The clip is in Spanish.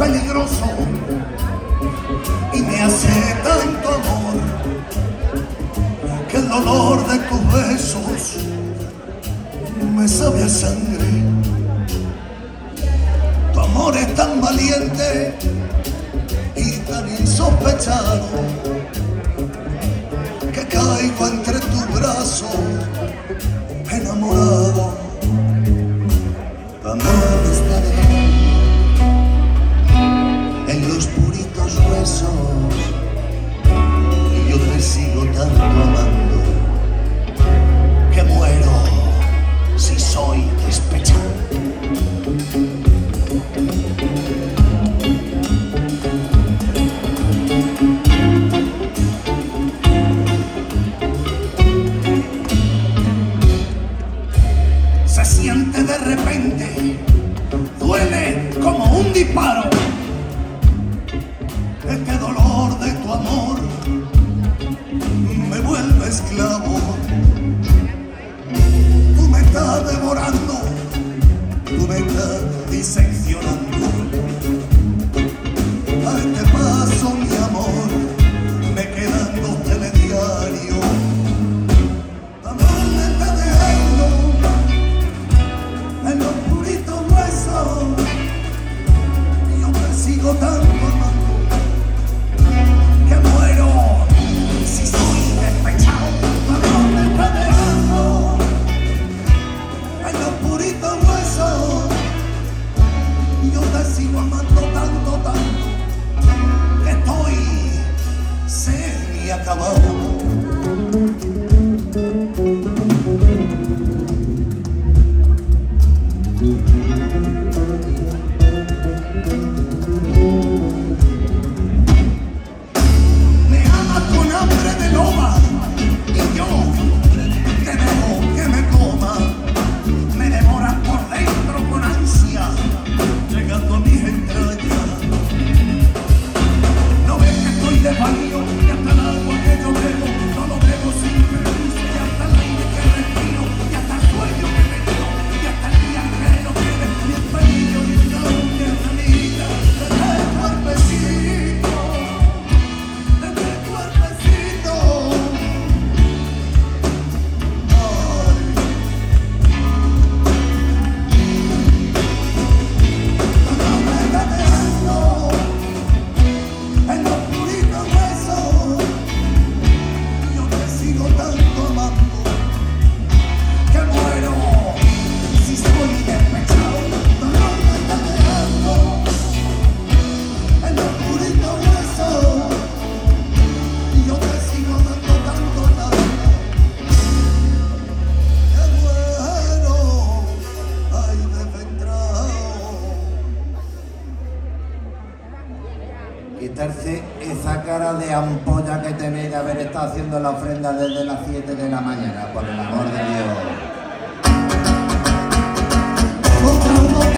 peligroso y me hace tanto amor que el dolor de tus besos me sabe a sangre. Tu amor es tan valiente y tan insospechado que caigo en de repente duele como un disparo. Este dolor de tu amor yo te sigo amando tanto, tanto, que estoy semi acabado. quitarse esa cara de ampolla que tenéis de haber estado haciendo la ofrenda desde las 7 de la mañana, por el amor de Dios.